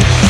Now.